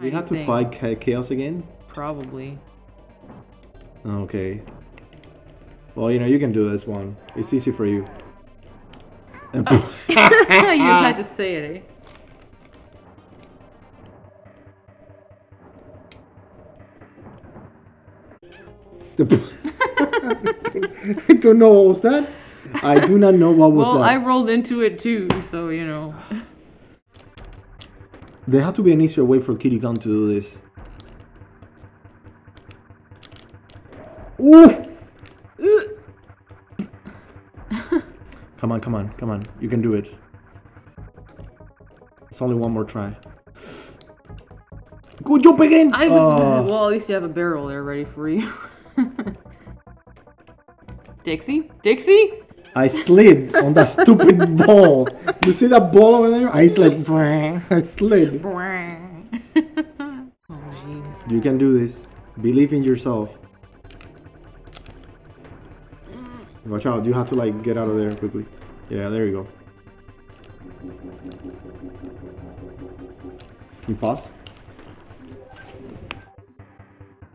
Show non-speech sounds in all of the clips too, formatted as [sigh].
We have to fight KAOS again? Probably. Okay. Well, you know, you can do this one. It's easy for you. And [laughs] you just had to [laughs] say it, eh? [laughs] I don't know what was that. I do not know what was Well, I rolled into it too, so you know. There had to be an easier way for Kiddy Kong to do this. Ooh! [laughs] come on, come on, come on. You can do it. It's only one more try. Go jump again! I was Oh. well. At least you have a barrel there ready for you. [laughs] Dixie, Dixie. I slid on that stupid ball. You see that ball over there? I slid. I slid. oh jeez. You can do this. Believe in yourself. Watch out, you have to like get out of there quickly. Yeah, there you go. You pause?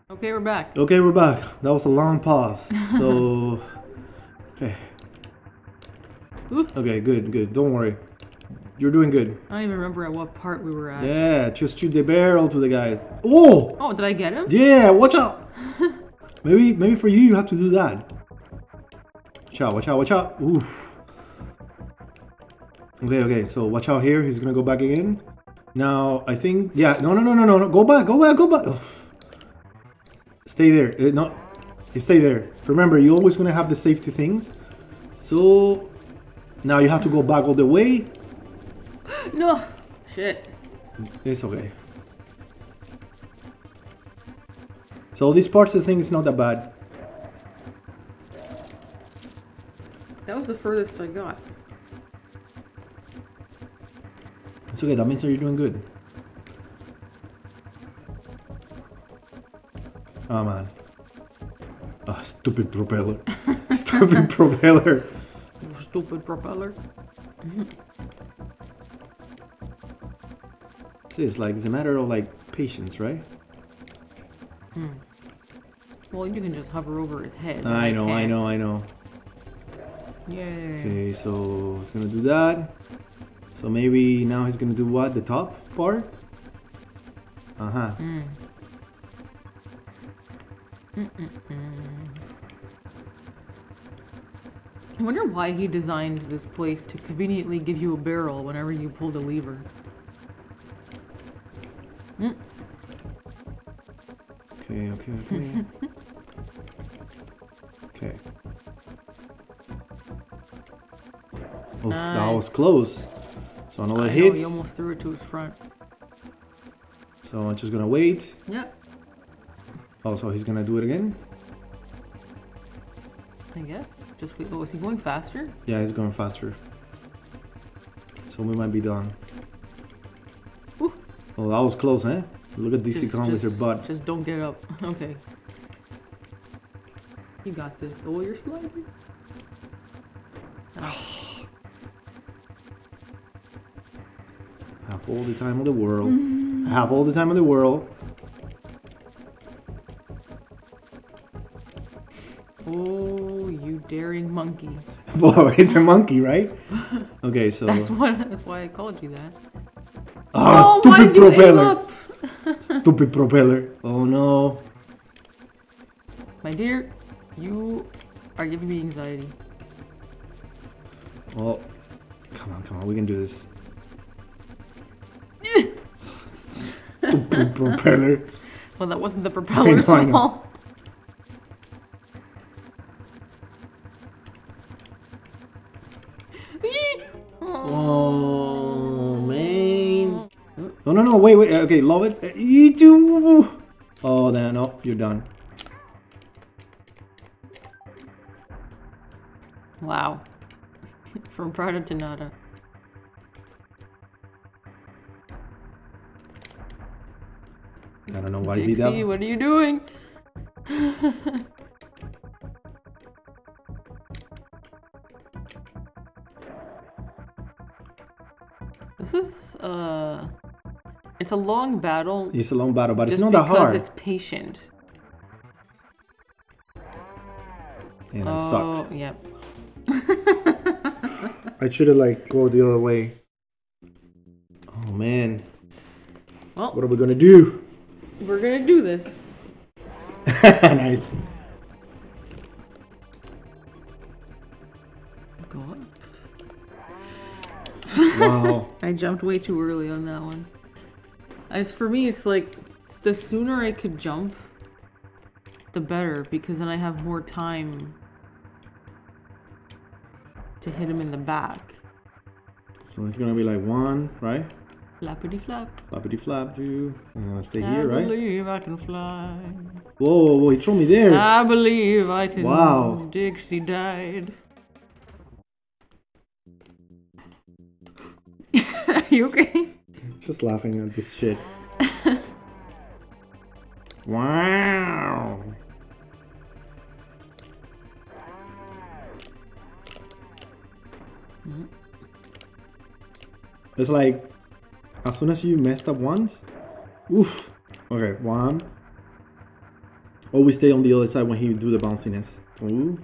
Okay, we're back. Okay, we're back. That was a long pause. So, [laughs] okay. Oop. Okay, good, good. Don't worry. You're doing good. I don't even remember at what part we were at. Yeah, just shoot the barrel to the guys. Oh! Oh, did I get him? Yeah, watch out. [laughs] maybe maybe for you you have to do that. Watch out, watch out, watch out. Oof. Okay, okay, so watch out here. He's gonna go back again. Now I think yeah, no no no no no no go back, go back, go back. Oof. Stay there. Uh, no you stay there. Remember you're always gonna have the safety things. So now you have to go back all the way. [laughs] No. Shit. It's okay. So this parts of the thing is not that bad. That was the furthest I got. It's okay, that means that you're doing good. Oh man. Ah, stupid propeller. [laughs] stupid propeller. Stupid propeller. See, it's like it's a matter of like patience, right? Well, you can just hover over his head. I know, I know, I know. Yay. Okay, so he's gonna do that. So maybe now he's gonna do what? The top part? Uh huh. I wonder why he designed this place to conveniently give you a barrel whenever you pulled a lever. Okay, okay, okay. okay. Oof, that was close. So another I know, hit. he almost threw it to his front. So I'm just gonna wait. Yep, Oh, so he's gonna do it again? I guess. Just wait. Oh, is he going faster? Yeah, he's going faster. So we might be done. Woo. Oh, that was close, eh? Look at Dixie Kong with just- butt. Just don't get up. [laughs] Okay. You got this. Oh, you're sliding. I [sighs] have all the time of the world. I have all the time of the world. Monkey. [laughs] Boy, it's a monkey, right? [laughs] Okay, so. That's what. That's why I called you that. Ah, oh, stupid why'd you aim propeller! up? [laughs] Stupid propeller. Oh no. My dear, you are giving me anxiety. Well, come on, come on, we can do this. Stupid propeller. Well, that wasn't the propeller's fault. Okay, love it. You do. Oh, then no, you're done. Wow. [laughs] From Prada to Nada. I don't know why you did that. Dixie, what are you doing? [laughs] this is uh it's a long battle. It's a long battle, but it's not that because hard. it's patient. And I suck. Oh, yep. [laughs] I should have like go the other way. Oh man, Well, what are we gonna do? we're gonna do this. [laughs] nice. Go up. Wow. [laughs] I jumped way too early on that one. As for me, it's like the sooner I could jump, the better, because then I have more time to hit him in the back. so it's gonna be like one, right? Flappity flap. Flappity flap, two. I'm gonna stay I here, right? believe I can fly. Whoa, whoa, whoa! He threw me there. I believe I can. Wow. Dixie died. [laughs] Are you okay? Just laughing at this shit. [laughs] wow. It's like as soon as you messed up once, oof. Okay, one. Always stay on the other side when he do the bounciness. Ooh.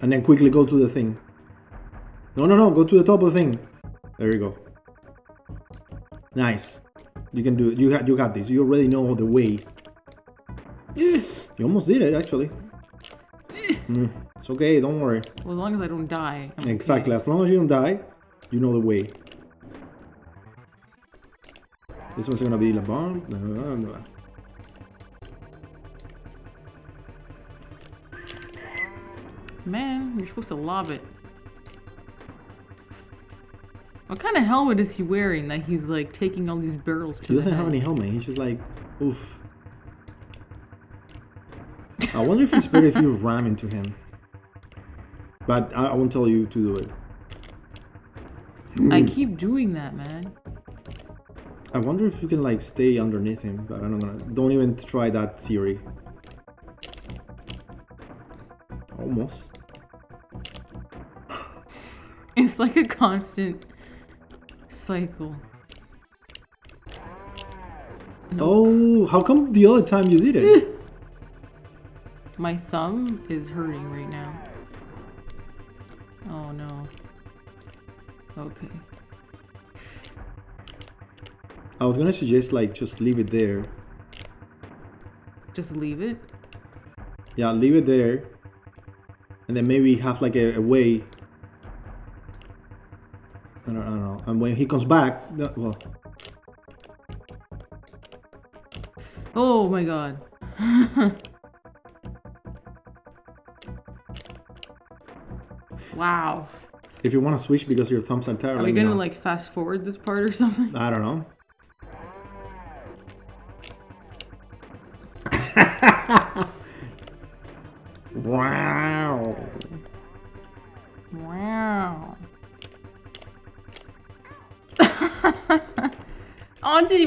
And then quickly go to the thing. No, no, no. Go to the top of the thing. There you go. Nice. You can do it. You got you got this. You already know the way. You almost did it actually. Mm, it's okay, don't worry. Well, as long as I don't die. I'm okay. Exactly. As long as you don't die, you know the way. This one's gonna be La Bomb. No, no, no. Man, you're supposed to lob it. What kind of helmet is he wearing that he's like taking all these barrels to He doesn't have any helmet. He's just like, oof. I wonder if it's better if you [laughs] ram into him. But I, I won't tell you to do it. I hmm. keep doing that, man. I wonder if you can like stay underneath him, but I'm not gonna. Don't even try that theory. Almost. [laughs] It's like a constant cycle. Oh, how come the other time you did it? Eh. My thumb is hurting right now. Oh no. Okay. I was gonna suggest like just leave it there. Just leave it. Yeah, leave it there, and then maybe have like a, a way. I don't, I don't know. And when he comes back, well, Oh my god. [laughs] wow. if you want to switch because your thumbs are tired, Are we gonna know. like fast forward this part or something? I don't know.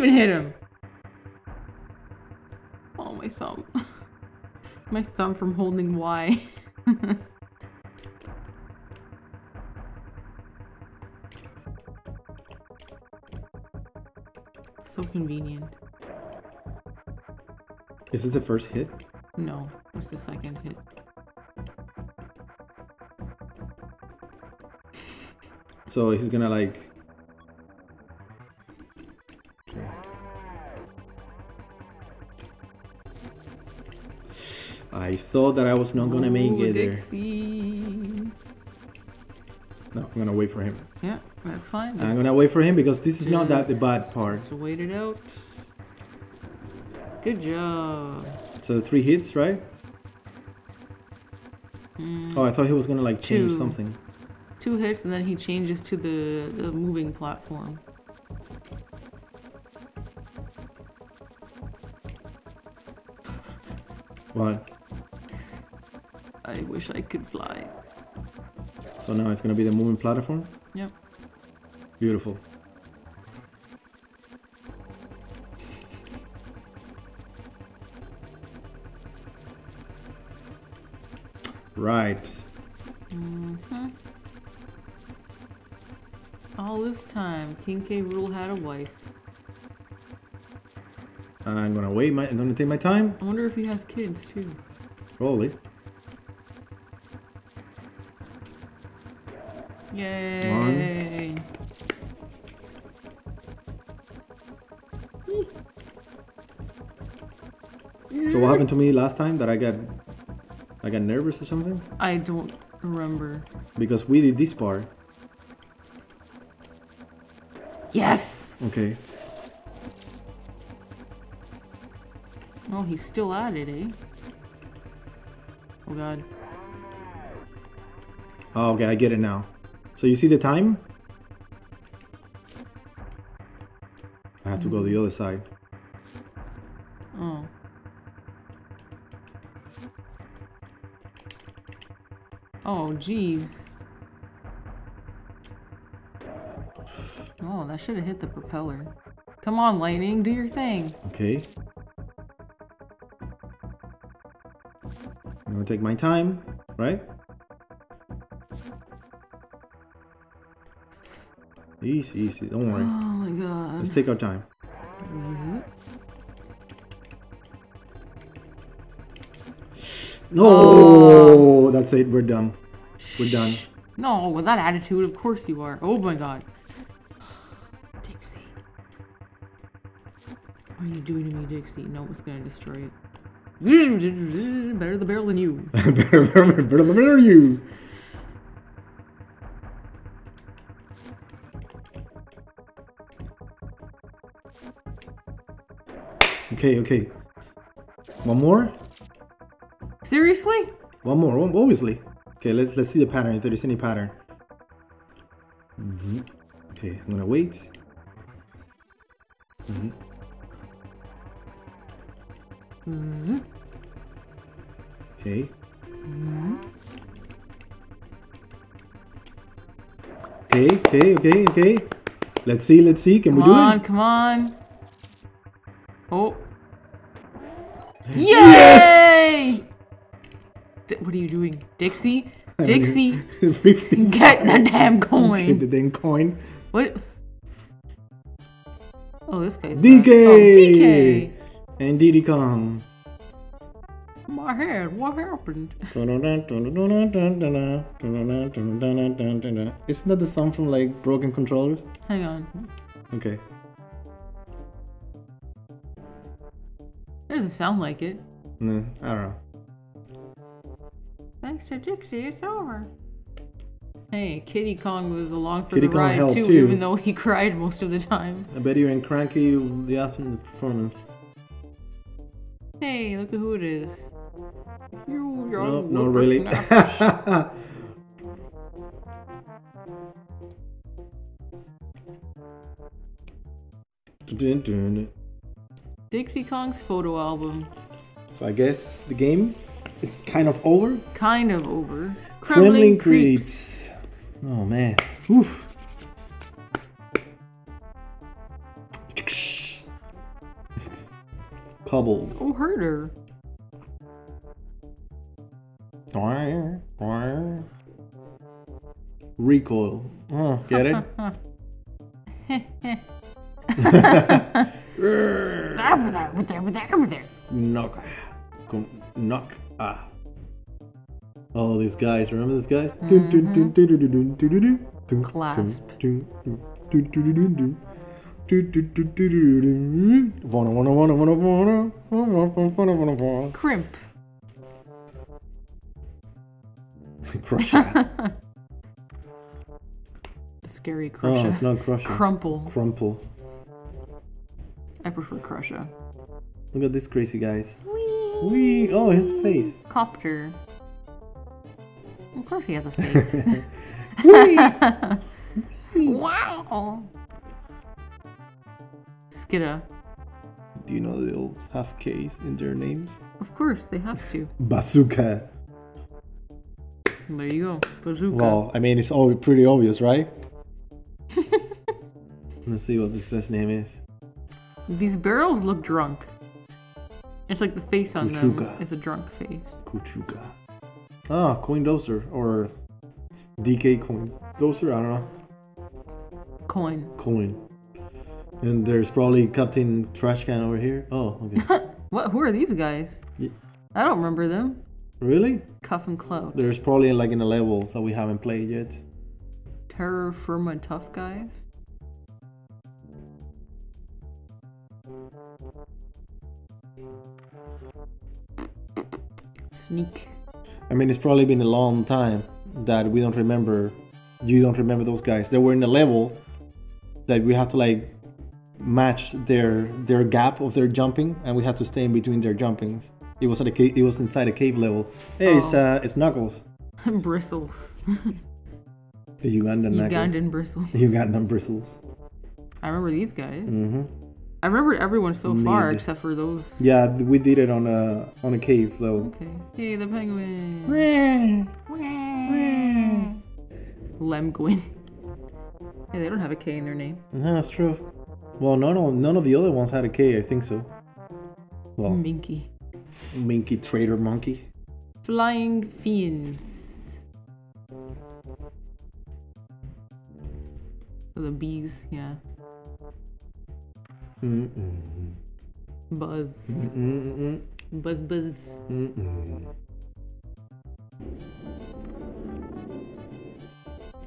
Even hit him. Oh, my thumb. [laughs] my thumb from holding Y. [laughs] so convenient. Is this the first hit? No, it's the second hit. So he's gonna like. I thought that I was not gonna make Ooh, it there. No, I'm gonna wait for him. Yeah, that's fine. I'm gonna wait for him because this is not that the bad part. Just wait it out. Good job. So three hits, right? Hmm. Oh, I thought he was gonna like change Two. something. Two hits and then he changes to the, the moving platform. Wish I could fly. So now it's gonna be the moving platform. Yep. Beautiful. Right. Mm-hmm. All this time, King K. Rool had a wife. I'm gonna wait my. I'm gonna take my time. I wonder if he has kids too. Probably. Yay! So what happened to me last time that I got, I got nervous or something I don't remember. because we did this part. Yes! Okay. Oh, he's still at it, eh? Oh god. Oh, okay, I get it now. So you see the time? I have to go the other side. Oh. Oh, jeez. Oh, that should have hit the propeller. Come on, lightning, do your thing. Okay. I'm gonna take my time, right? Easy, easy. Don't worry. Oh my god. Let's take our time. No, oh. that's it. We're done. We're done. No, with that attitude, of course you are. Oh my god. Dixie. What are you doing to me, Dixie? No, it's gonna destroy it. [laughs] Better the barrel than you. [laughs] better, better, better, than you. Okay, okay. One more. Seriously? One more. One, obviously. Okay, let's let's see the pattern. If there is any pattern. Z- Okay, I'm gonna wait. Z- Okay. Okay, okay, okay, okay. Let's see, let's see. Can Come we do on, it? Come on, come on. Oh. Yay! Yes! D- what are you doing? Dixie? [laughs] Dixie, [laughs] 50. [laughs] get the damn Get coin. the dang coin. What? Oh, this guy's DK! Oh, DK! And Diddy Kong. My head, what happened? Isn't that the song from like Broken Controllers? Hang on. Okay. Doesn't sound like it. No, I don't know. Thanks to Dixie, it's over. Hey, Kiddy Kong was along for Kiddy the Kong ride too, too. even though he [laughs] cried most of the time. I bet you're in cranky the afternoon of the performance. Hey, look at who it is. You, you're No, not really. [laughs] Dun, dun. Dixie Kong's photo album, so I guess the game is kind of over. kind of over. Kremling creeps. Oh man. Oof. [laughs] Cobbled. Oh, hurt her. Re-Koil. Oh, get it? [laughs] knock, come knock. Ah. All these guys, remember these guys? Mm-hmm. Klasp. Krimp. Crusher. the scary crusher. Oh, it's not crusher. Krumple. Krumple. I prefer Crusher. Look at these crazy guys. Whee! Wee! Oh, his face. Kopter. Of course he has a face. [laughs] [laughs] wow! Skidda. Do you know they'll have K's in their names? Of course, they have to. Bazuka. There you go. Bazuka. Well, I mean, it's all pretty obvious, right? [laughs] Let's see what this guy's name is. These barrels look drunk. It's like the face on them is a drunk face. Kuchuka. Ah, Coin Doser. Or DK Coin Doser? I don't know. Coin. Coin. And there's probably Captain Trash Can over here. Oh, okay. [laughs] What? Who are these guys? Ye- I don't remember them. really? Cuff and Clout. There's probably like in a level that we haven't played yet. Terra Firma Tough Guys. Sneek. I mean, it's probably been a long time that we don't remember. You don't remember those guys. They were in a level that we have to like match their their gap of their jumping, and we had to stay in between their jumpings. It was at a cave, it was inside a cave level. Hey, it's Oh. uh, it's Knuckles, [laughs] bristles. the Ugandan Knuckles, Ugandan bristles. the Ugandan bristles. I remember these guys. hmm I remember everyone so far except for those. Yeah, we did it on a on a cave though. Okay. Hey, the penguin. Lemguin. Hey, they don't have a K in their name. Yeah, that's true. Well, none of none of the other ones had a K. I think so. Well, Minkey. Minkey Trader Monkey. Flying fiends. The bees, yeah. Mm-mm. Buzz. Mm-mm. Buzz buzz. Mm-mm.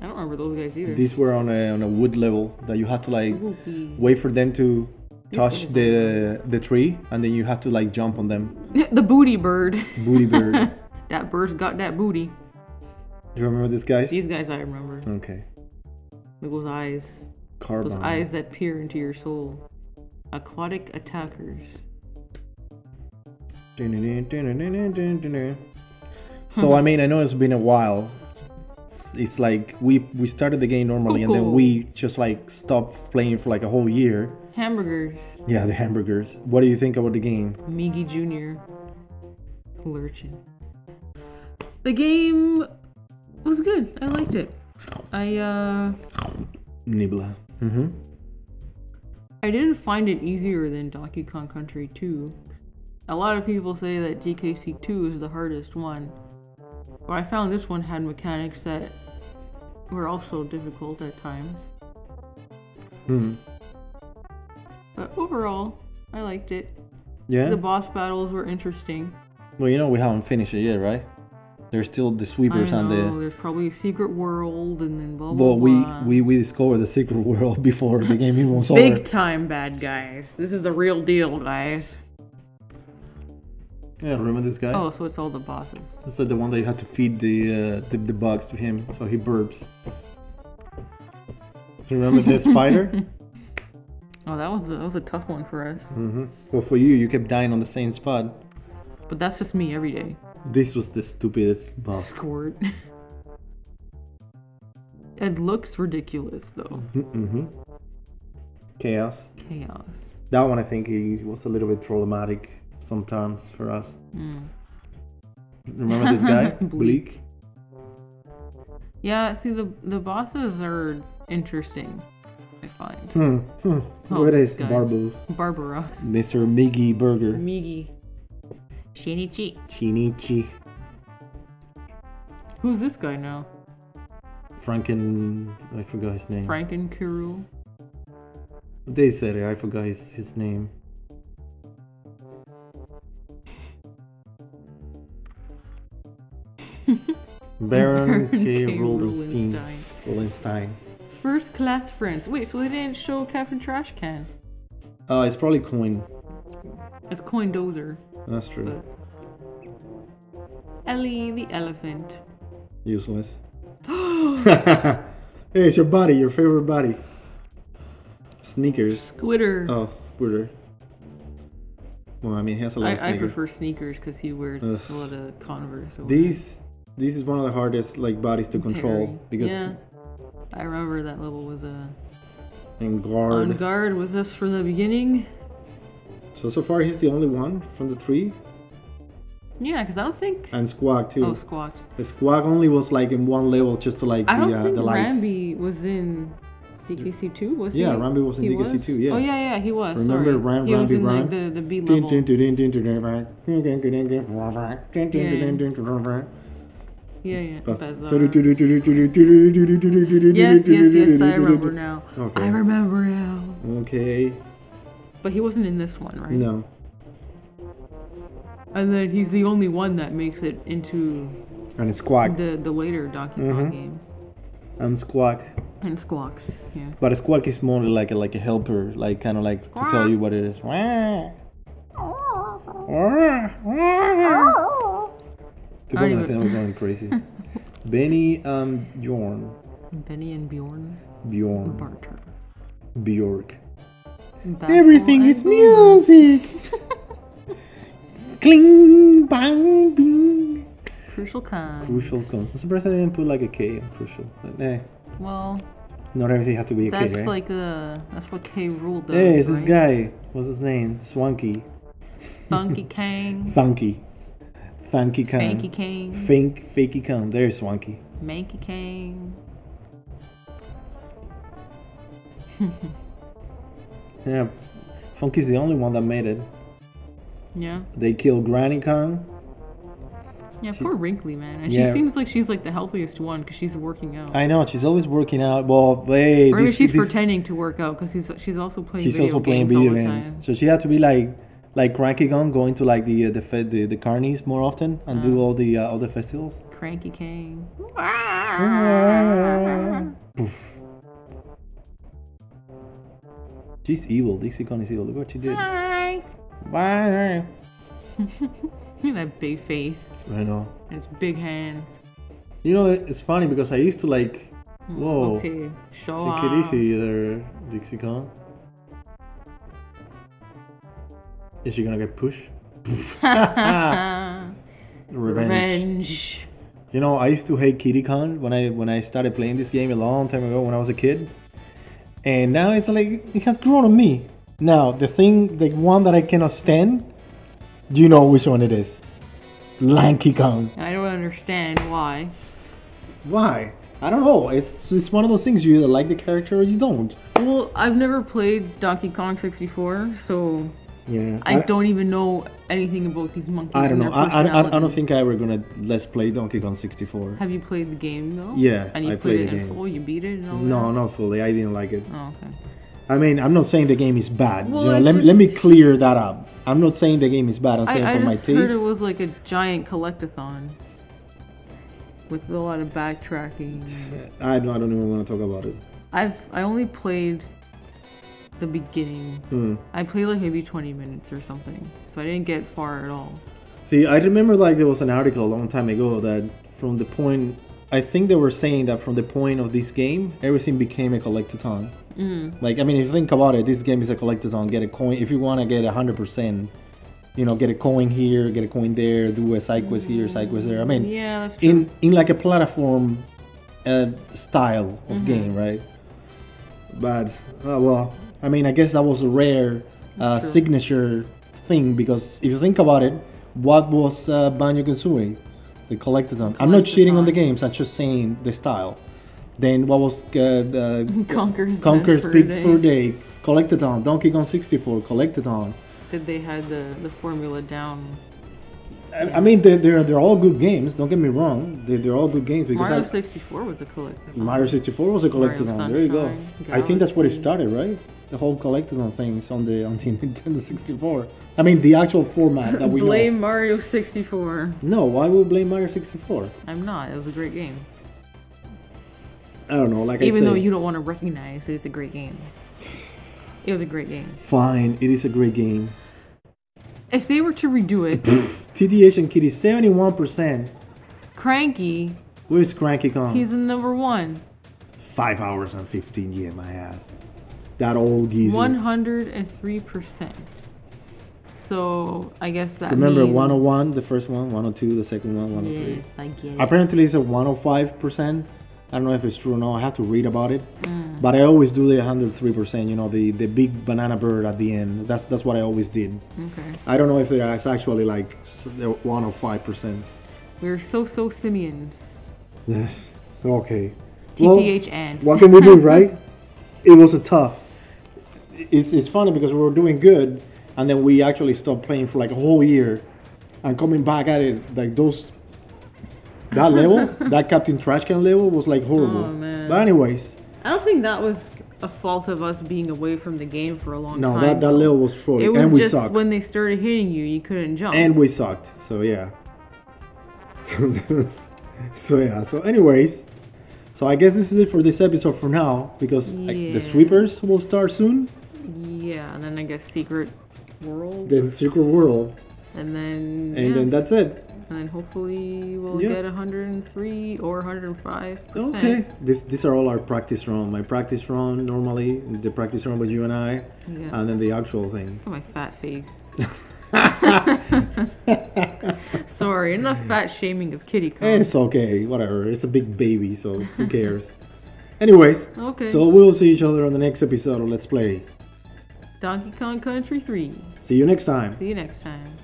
I don't remember those guys either. These were on a on a wood level that you had to like Swoopy. wait for them to touch the the tree, and then you had to like jump on them. [laughs] the booty bird. Booty bird. [laughs] that bird's got that booty. Do you remember these guys? These guys I remember. Okay. Look those eyes. Carbon. Those eyes that peer into your soul. Aquatic attackers. [laughs] So I mean, I know it's been a while. It's- like we we started the game normally, and then we just like stopped playing for like a whole year. Hamburgers. Yeah, the hamburgers. What do you think about the game? Miggy Jr. Lurchin. The game was good. I liked it. I uh Nibbla. Mm-hmm. I didn't find it easier than Donkey Kong Country 2. A lot of people say that DKC 2 is the hardest one. But I found this one had mechanics that were also difficult at times. Hmm. But overall, I liked it. Yeah. The boss battles were interesting. Well, you know we haven't finished it yet, right? There's still the sweepers and know, the. there's probably a secret world and then blah blah Well, we, blah. we we discovered the secret world [laughs] before the game even was [laughs] over. Big time bad guys. This is the real deal, guys. Yeah, remember this guy? Oh, so it's all the bosses. This is the one that you had to feed the uh, the, the bugs to him, so he burps. Do you remember that [laughs] spider? Oh, that was a, that was a tough one for us. Mm -hmm. Well, for you, you kept dying on the same spot. But that's just me every day. This was the stupidest boss. Squirt. [laughs] it looks ridiculous though. Mm-hmm. KAOS. KAOS. That one, I think, he was a little bit problematic sometimes for us. Mm. Remember this guy, [laughs] Bleak. Bleak? Yeah, see the the bosses are interesting. I find Hmm. hmm. Oh, Look at this this, guy. Barbos. Barbaros, Mr. Miggy Burger. Migi, Shinichi. Shinichi. Who's this guy now? Franken. I forgot his name. Franken Frankenkuru. They said it. I forgot his, his name. [laughs] Baron K. Roolenstein. Roolenstein. First class friends. Wait, so they didn't show Captain Trash Can? Uh, it's probably Coin. It's Coin Dozer. That's true. Ellie the elephant. Useless. [gasps] hey, it's your body, your favorite body. Sneakers. Squitter. Oh, Squitter. Well, I mean, he has a lot I, of I prefer sneakers because he wears Ugh. a lot of Converse. These, this is one of the hardest like bodies to control Parry. because yeah, I remember that level was uh, Enguarde. on guard with us from the beginning. So, so far he's the only one from the three. Yeah, because I don't think... And Squawk, too. Oh, Squawk. The Squawk only was, like, in one level just to, like, I the, uh, the lights. Rambi was in DKC two was yeah, he? Rambi was in he DKC two. Yeah. Oh yeah, yeah, he was. Remember Sorry. Ram, he Rambi was in, Ram? Like, the the B level. Yeah. Yeah, yeah. Yes, yes, yes. I remember now. Okay. I remember now. Okay. But he wasn't in this one, right? No. And then he's the only one that makes it into And it's Squawk. the the later Donkey Mm-hmm. Games. And Squawk. And Squawks, yeah. But Squawk is more like a, like a helper, like kind of like to tell you what it is. People I in don't the film [laughs] are going crazy. Benny um Bjorn. Benny and Bjorn Bjorn. barter. Bjork. Everything is music. [laughs] Cling, bang, bing. Crucial kind. Crucial cons. I'm surprised I didn't put like a K on crucial. But eh, Well, not everything had to be a K, that's right? like the that's what K Rool does. hey, it's this guy. What's his name? Swanky. Funky [laughs] Kang, Funky. Funky Khan. Fanky Kang, Fink, fakey Khan. There's Swanky. Manky Kang. [laughs] Yeah, Funky's the only one that made it. Yeah, They killed Granny Kong. yeah. Poor Wrinkly man, and Yeah. she seems like she's like the healthiest one because she's working out. I know she's always working out. Well, hey, or this, she's this- pretending to work out because she's she's also playing. she's video also playing video games, so she had to be like like Cranky Khan, going to like the uh, the fe- the, the carnies more often and do all the uh, all the festivals. Cranky Kang. [laughs] She's evil. Dixie Khan is evil. Look what she did. Hi. Bye. [laughs] Look at that big face I know. and its big hands. You know, it's funny because I used to like. Mm, whoa. Okay, show Take it easy there, Dixie Khan. Is she gonna get pushed? [laughs] Revenge. Revenge. You know, I used to hate Kiddy Khan when I when I started playing this game a long time ago when I was a kid, and now it's like it has grown on me. Now the thing, the one that I cannot stand, do you know which one it is? Lanky Kong. I don't understand why. Why? I don't know. It's it's one of those things you either like the character or you don't. Well, I've never played Donkey Kong 64, so Yeah. I don't even know anything about these monkeys. I don't know. I, I, I don't think I ever gonna let's play Donkey Kong 64. Have you played the game though? Yeah, And you I played played it the in game. full. You beat it No, that. not fully. I didn't like it. Oh, okay. I mean, I'm not saying the game is bad. Well, you know, let, me let me clear that up. I'm not saying the game is bad. I'm saying I, I for my just heard taste. it was like a giant collectathon with a lot of backtracking. I don't, I don't even want to talk about it. I've I only played the beginning. Hmm. I played like maybe 20 minutes or something, so I didn't get far at all. See, I remember like there was an article a long time ago that from the point, I think they were saying that from the point of this game, everything became a collectathon. Mm. Like, I mean, if you think about it, this game is a collectathon. Get a coin if you want to get hundred percent. You know, get a coin here, get a coin there, do a side quest here, side quest there. I mean, Yeah, that's true. in in like a platform uh, style of Mm-hmm. game, right? But uh, well, I mean, I guess that was a rare uh, signature thing because if you think about it, what was uh, Banjo Kazooie? The collectathon. I'm not cheating on the games. I'm just saying the style. Then what was uh, the Conker's, [laughs] Conker's Big Fur Fur Day? Collectathon. Donkey Kong 64 Collectathon. That they had the, the formula down. I, I mean, they're, they're they're all good games. Don't get me wrong. They're, they're all good games because Mario I, 64 was a collectathon. Mario 64 was a collectathon. There you go. Sunshine, I think that's where it started, right? The whole collectathon things on the on the [laughs] Nintendo 64. I mean, the actual format that we Blame know. Mario 64. No, why would we blame Mario 64? I'm not. It was a great game. I don't know. Like I Even though you don't want to recognize that it's a great game. It was a great game. fine, it is a great game. If they were to redo it, [laughs] TTH and Kiddy 71%. Cranky, Where's Cranky Kong? he's the number one. Five hours and 15 yeah, my ass. That old geezer. 103%. So I guess that Remember means, 101, the first one, 102, the second one, 103. Yes, get it. Apparently it's a 105%. I don't know if it's true or not. I have to read about it. Mm. But I always do the 103%, you know, the, the big banana bird at the end. That's that's what I always did. Okay. I don't know if it's actually like s- 105%. We're so so simians. [laughs] Okay. Well, TTH and. what can we do, right? [laughs] It was a tough. It's, it's funny because we were doing good and then we actually stopped playing for like a whole year and coming back at it like those that level, [laughs] that Captain Trash Can level was like horrible. Oh, man. But anyways, I don't think that was a fault of us being away from the game for a long no, time. that, that level was troll, It was and we just sucked, when they started hitting you, you couldn't jump. and we sucked. So yeah. [laughs] so yeah. So anyways, so I guess this is it for this episode for now because like, the sweepers will start soon. Yeah, and then I guess Secret World, Then Secret World, and then and yeah, then that's it. and then hopefully we'll Yeah. get 103 or 105. Okay. This these are all our practice run. My practice round normally, the practice round with you and I, Yeah. and then the actual thing. Look at my fat face. [laughs] [laughs] Sorry, enough fat shaming of Kiddy Kong. It's okay, whatever. It's a big baby, so who cares? Anyways, [laughs] Okay. so we'll see each other on the next episode of Let's Play. Donkey Kong Country 3. See you next time. See you next time.